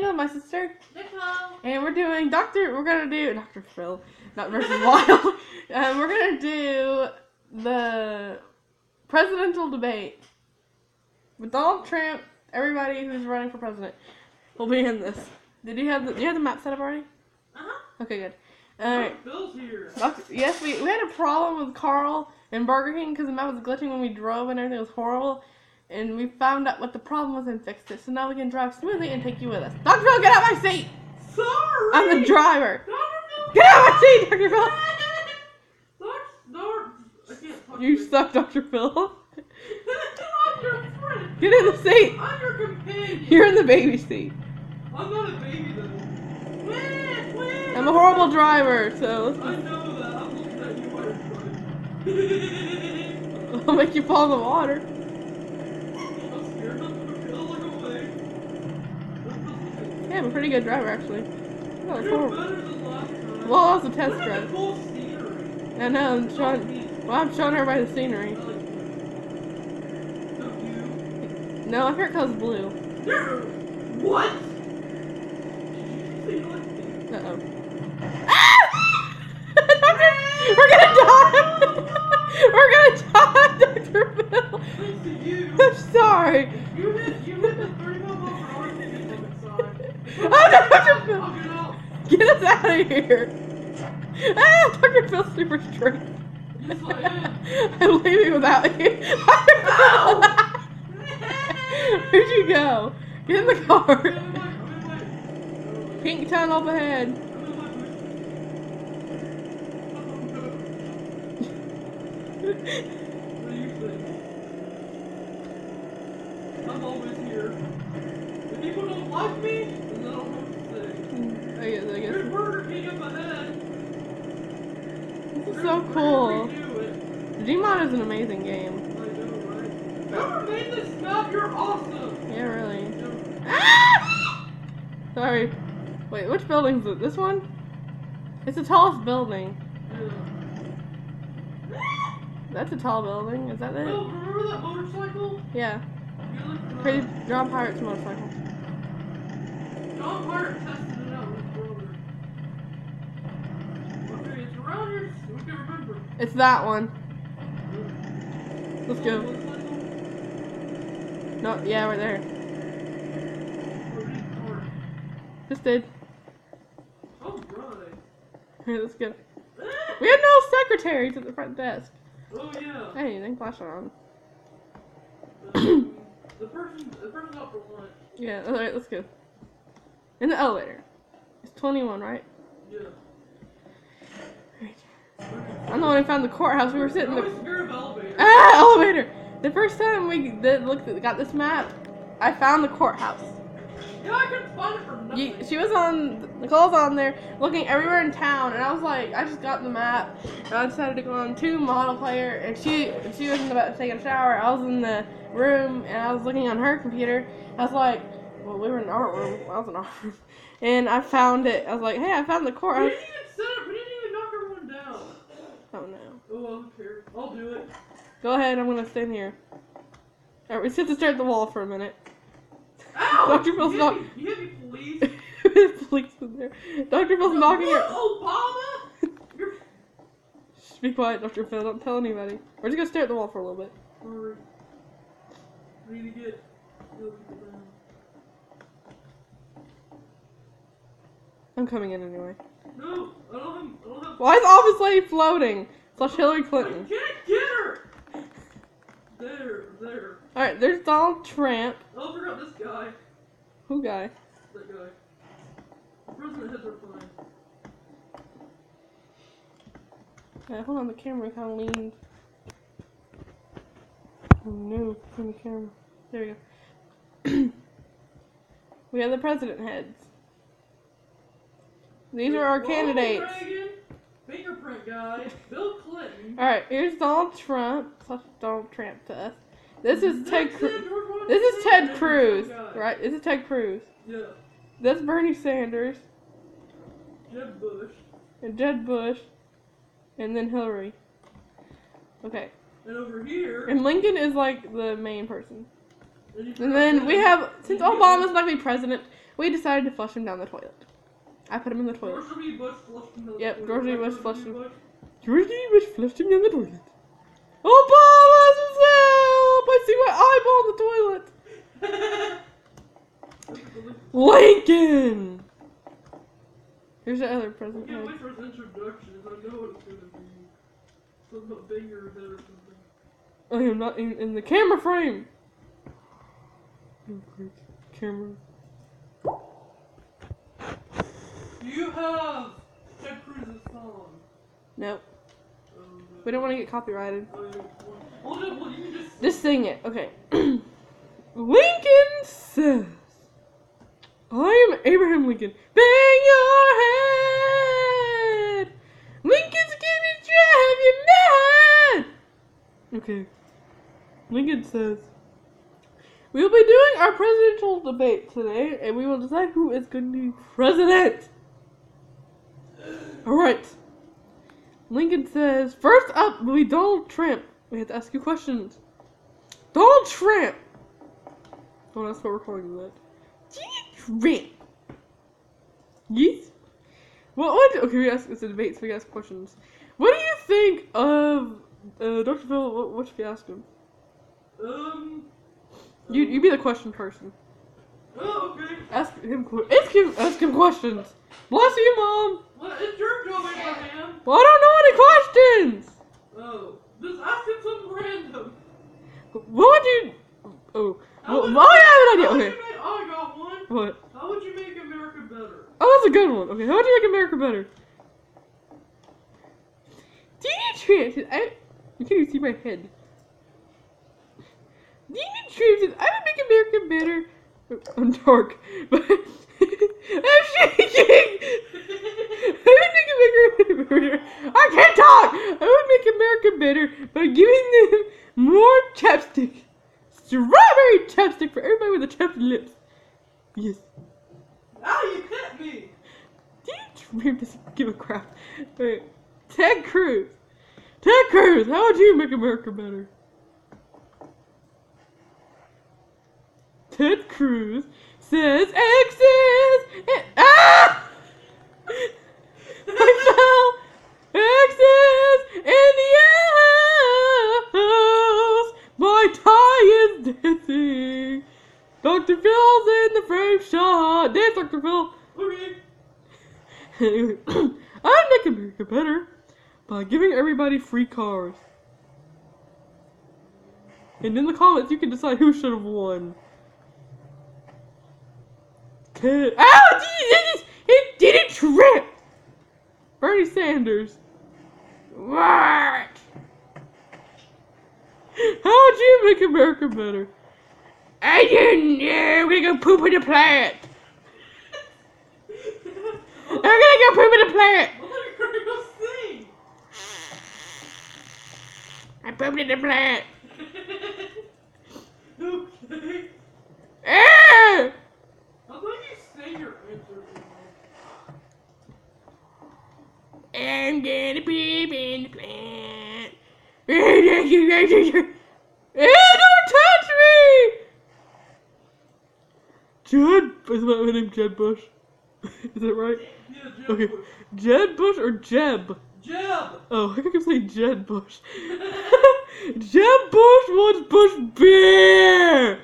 My sister, Nicole. and we're doing Doctor. We're gonna do Doctor Phil, not versus Wild. Um, we're gonna do the presidential debate with Donald Trump. Everybody who's running for president will be in this. Did you have the? You have the map set up already? Uh-huh. Okay, good. All right. Bill's here. Doctor, yes, we, we had a problem with Carl and Burger King because the map was glitching when we drove and everything was horrible. And we found out what the problem was and fixed it. So now we can drive smoothly and take you with us. Dr. Phil, get out of my seat! Sorry. I'm the driver. Dr. Phil. Get out of my seat, Dr. Phil! Dr. Dr. I can't You suck, Dr. Phil. I'm your friend. Get in the seat. I'm your companion. You're in the baby seat. I'm not a baby though. Wait, wait. I'm a horrible driver, so I know that. I'm looking at you while you're driving. I'll make you fall in the water. I'm scared not to feel like away. Yeah, I'm a pretty good driver, actually. Oh, it's You're horrible. better than last. Well, that was a test drive. cool. I know, I'm showing, well, I'm showing everybody the scenery. like you. Not you. No, my blue. What? Did you say you like me? Uh oh. We're gonna die! We're gonna die, Dr. Phil! Thanks to you. I'm sorry! You hit, you hit the 30 mile per hour speed limit sign. Oh no, Dr. Phil! I'll get out. Get us out of here! Ah, Dr. Phil's super strict. Yes, I am. Leaving without you. Where'd you go? Get in the car. in my, I'm in my, Pink tunnel up ahead. I'm in my What do you think? I'm always here. If people don't like me, then I don't know what to say. I guess, I There's guess. Burger King up ahead. This is so cool. Gmod is an amazing game. I know, right? Whoever made this map, you're awesome. Yeah, really. Ah! Sorry. Wait, which building's it? This one? It's the tallest building. That's a tall building. Is that it? Oh, remember that motorcycle? Yeah. You looked at Crazy. John Pirate's motorcycle. John Hart tested it out with his brother. Okay, it's around here. so We can remember. It's that one. Let's go. No, yeah, right there. Just did. Oh. Here, let's go. We had no secretaries at the front desk. Oh yeah. Hey, anything flash on? The person, the person's out for lunch. Yeah, alright, let's go. In the elevator. It's 21, right? Yeah. I'm the one who found the courthouse. We were sitting there. always scared of elevators. Ah, elevator! The first time we did looked at, got this map, I found the courthouse. Yeah, I couldn't find it for nothing. You, she was on, Nicole's on there looking everywhere in town, and I was like, I just got the map, and I decided to go on to model player, and she she was about to take a shower. I was in the room, and I was looking on her computer. I was like, well, we were in our room. I was in our room, and I found it. I was like, hey, I found the courthouse. didn't even set it. We didn't even knock everyone down. Oh no. Oh, I don't care. I'll do it. Go ahead. I'm gonna stand here. Alright, we sit to stare at the wall for a minute. Ow! Dr. Phil's you hit me, you please. Police in there. Dr. Phil's knocking What, her. Obama? You're Shh, be quiet, Dr. Phil. Don't tell anybody. We're just gonna stare at the wall for a little bit. sorry. I need to get the other people down. I'm coming in anyway. No, I don't have. I don't have. Why is Office Lady floating? Slash Hillary I Clinton. can't get her. There, there. Alright, there's Donald Trump. Oh, I forgot this guy. Who guy? That guy. President Hitler fine. Yeah, hold on, the camera kind of leaned. Oh no, from the camera. There we go. we have the president heads. These are our candidates. Reagan, fingerprint guy, Bill Clinton. Alright, here's Donald Trump. Slash Donald Trump to us. This is Ted. This is Ted Cruz, right? This is Ted Cruz. Yeah. That's Bernie Sanders Jeb Bush. and Jed Bush, and then Hillary. Okay, And over here. and Lincoln is like the main person. you And then we have since Obama's not gonna be president, we decided to flush him down the toilet. I put him in the toilet. George W. Bush flushed down the Yep, toilet. George W. Right, Bush flushed W. him. Bush? George Bush flushed him down the toilet. Obama's help! I see my eyeball in the toilet. Lincoln. Here's the other I president. can't wait for his introductions. I know what it's gonna be. Something about your or something. I am not in, in the camera frame. Oh, camera. Do you have Ted Cruz's song? Nope. Um, We don't want to get copyrighted. well, well, well, you can just. Just sing it. Okay. Lincoln says, I am Abraham Lincoln. Bang your head! Lincoln's gonna drive you mad! Okay. Lincoln says, We will be doing our presidential debate today, and we will decide who is going to be president. Alright. Lincoln says, First up will be Donald Trump. We have to ask you questions. Donald Trump. Oh, that's what we're calling that. Donald Trump. Yes. What? What? Okay, we ask. It's a debate, so we ask questions. What do you think of uh, Dr. Phil? What, what should we ask him? Um. You you be the question person. Oh, okay. Ask him. Ask him. Ask him questions. Bless you, mom. Well, your job, Abraham. Well, I don't know any questions. Oh, just ask him something random. What would you? Oh. How Well, would- oh, yeah, I have an idea. Okay. make- oh, I got one. What? How would you make America better? Oh, that's a good one. Okay, how would you make America better? Donald Trump says, I, you can't even see my head. Donald Trump says, I would make America better. I'm dark, but I'm shaking. I would make America better. I can't talk. I would make America better by giving them more chapstick. Strawberry chapstick for everybody with the chapped lips. Yes. Ah, you hit me. Trump doesn't give a crap. Wait. Ted Cruz. Ted Cruz, how would you make America better? Ted Cruz says X's and ah! I fell X's in the house. My tie is dancing. Dr. Phil's in the frame shot. Dance, Dr. Phil. Okay. I'd make America better by giving everybody free cars. And in the comments, you can decide who should have won. Ted- Ow! Jesus! It didn't trip! Bernie Sanders. What? How would you make America better? I don't know. We're gonna go poop in the plant. I'm gonna go poop in the plant. Well, then you're gonna go sing. I pooped in the plant. okay. Ah! How about you say your answer? Gonna poop in the plant. Eh, don't touch me! Jed, is that my name Jed Bush? Is it right? Yeah, Jeb Okay, Bush. Jed Bush or Jeb? Jeb. Oh, I keep saying Jed Bush. Jeb Bush wants Bush beer.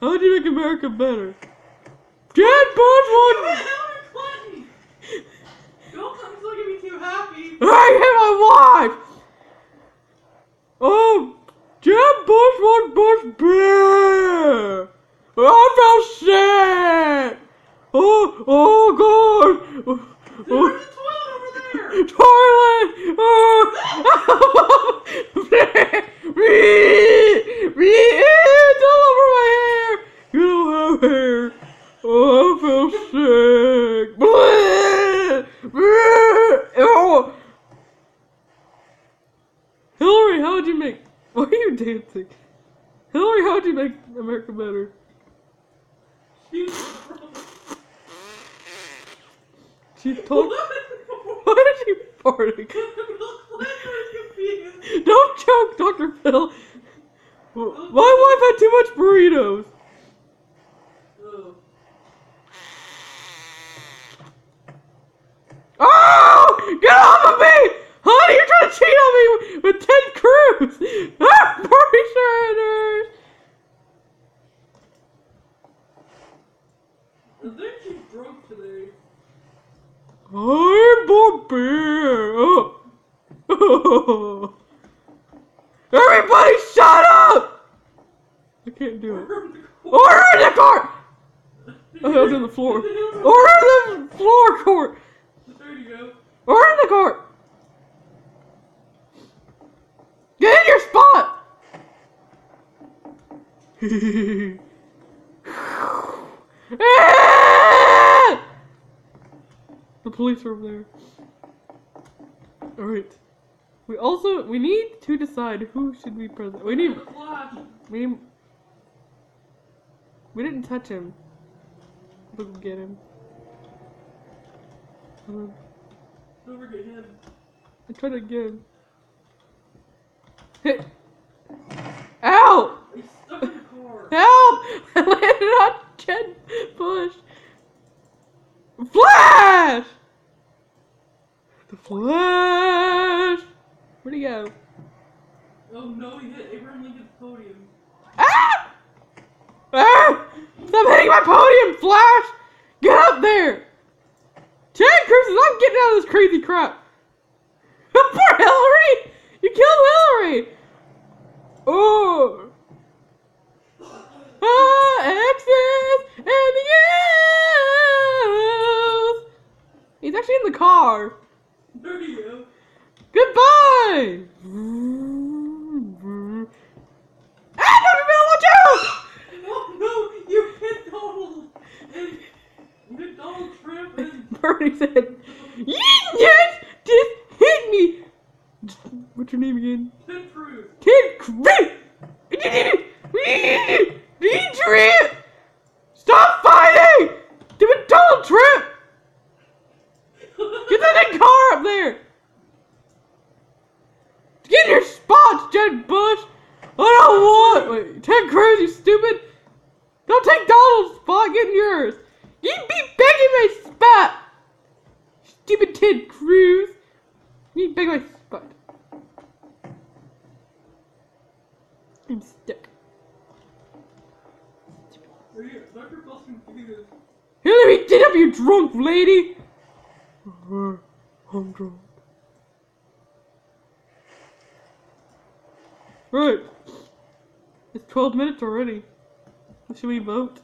How would you make America better? Jed Bush You wants. hit Hillary Clinton. Don't tell me so gonna be too happy. I hit my wife. Oh, Jeb Bush wants Bush beer. I feel sick. Oh, oh God. Oh, There's oh. a toilet over there. Toilet! Oh! it's all over my hair! You don't have hair! Oh, I feel sick! Oh! Hillary, how would you make... Why are you dancing? Hillary, how would you make America better? She's talking... Why is she farting? Don't choke, Dr. Phil. My wife had too much burritos. Oh. I think she's drunk today. I'm Bob Bear. Oh. Everybody shut up! I can't do it. Order in the court! I held in the floor. Order in the floor court! There you go. Order in the court! Get in your spot! Ah! the police are over there. Alright. We also we need to decide who should be president. We need we need, we didn't touch him. Look get him. Hold on. Don't forget him. I tried again. Hit. Ow! He's stuck in the car. Help! I landed on Jed Bush. Flash! The Flash! Where'd he go? Oh no, he hit Abraham Lincoln's podium. Ah! Ah! Stop hitting my podium, Flash! Get up there! Ted Cruz, I'm getting out of this crazy crap. Poor Hillary! You killed Hillary! Oh! Ah, X's and L's! He's actually in the car. There you go. Goodbye! Ah, Dr. Bill, watch out! Oh no, you hit Donald. And you hit Donald Trump and Bernie said, Yes! Just hit me! What's your name again? Ted Cruz. Ted Cruz! Trip! Stop fighting! Give it Donald Trump! Get that car up there! Get in your spots, Jed Bush! I don't want. Wait, Ted Cruz, you stupid! Don't take Donald's spot, get in yours! You be begging my spot! Stupid Ted Cruz! You beg my spot. I'm stuck. Are you, Dr. Bill's confused. Hillary, get up, you drunk lady! I'm drunk. Right. It's 12 minutes already. Should we vote?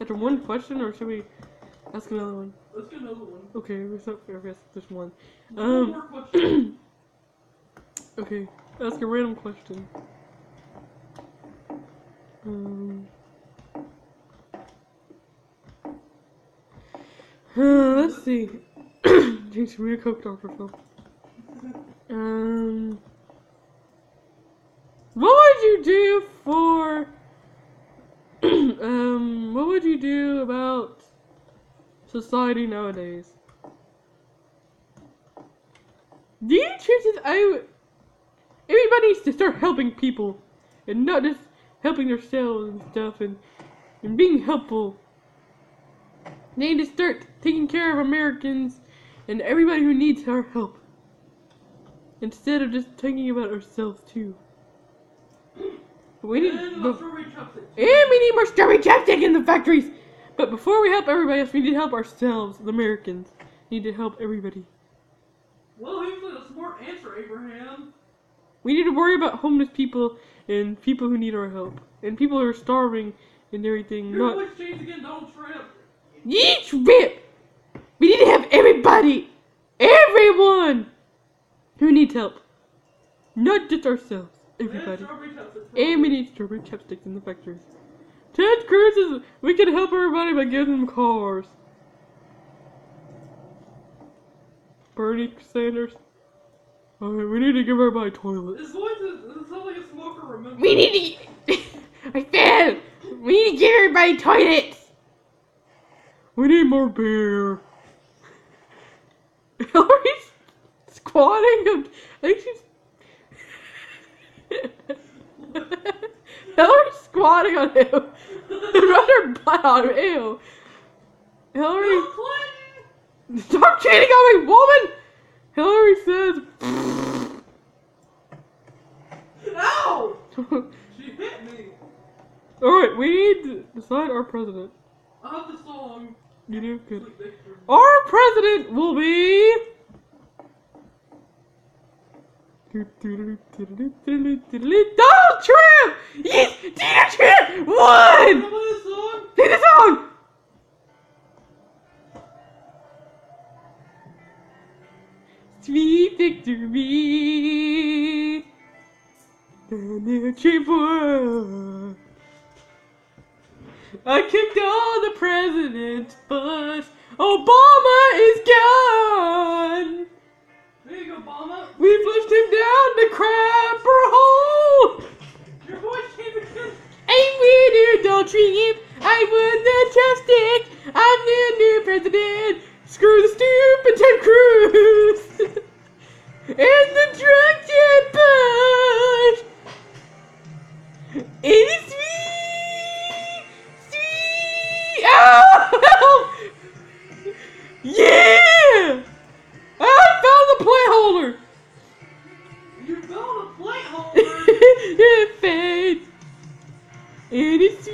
After one question, or should we ask another one? Let's get another one. Okay, we're so fair. Yes, one. One Um, more question. okay, ask a random question. Um. Let's see. Jeez, we a Coke Dr. Phil. Um. What would you do for. um, what would you do about society nowadays? Do you choose? I. Everybody needs to start helping people and not just helping themselves and stuff and, and being helpful. Need to start taking care of Americans and everybody who needs our help. Instead of just thinking about ourselves too. We need and but- strawberry chopsticks. and we need more strawberry chapstick in the factories. But before we help everybody else, we need to help ourselves, the Americans. Need to help everybody. Well, he was a smart answer, Abraham. We need to worry about homeless people and people who need our help. And people who are starving and everything. Your Not again, Donald Trump. Each rip. We need to have everybody, everyone who needs help. Not just ourselves, everybody. chopsticks. And we need strawberry chapsticks in the factories. Ted Cruz is. We can help everybody by giving them cars. Bernie Sanders. Alright, we need to give everybody toilets. His voice is, it sounds like a smoker, remember? We need to. I failed! We need to give everybody toilets! We need more beer. Hillary's squatting. I think she's. Hillary's squatting on him. Run her butt on him. Ew. Hillary. Stop cheating on me, woman! Hillary says. Ow! She hit me. Alright, we need to decide our president. I have the song. You do good. Our president will be. Donald Trump! Yes! Donald Trump won! Song? The song! Sweet victory. Donald Trump won. I kicked all the president's butt. Obama is gone. You Obama. We flushed him down the crapper hole. Your voice came again. I winner, don't Trump. I won the chopstick. I'm the new president. Screw the stupid Ted Cruz. and the drunk Jeb Bush. It's And it's